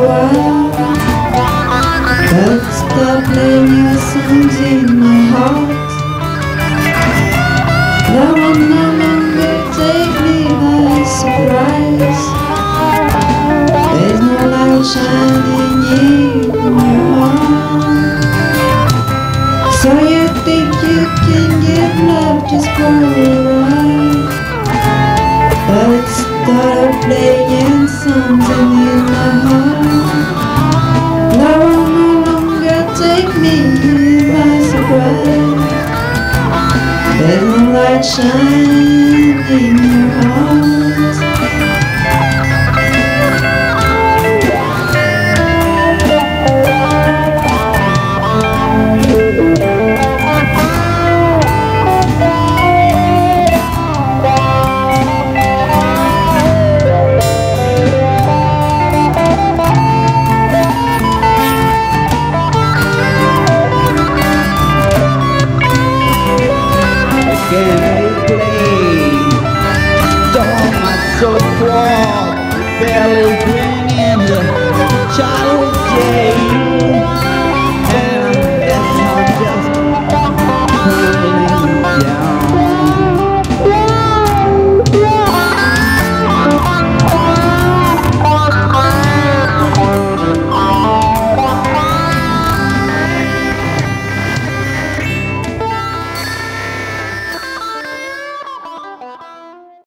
while But stop playing your songs in my heart That will no longer take me by surprise There's no light shining in your heart So you think you can give love just for a while but start playing something in my light shining in your heart Again I play Thomas so far Belly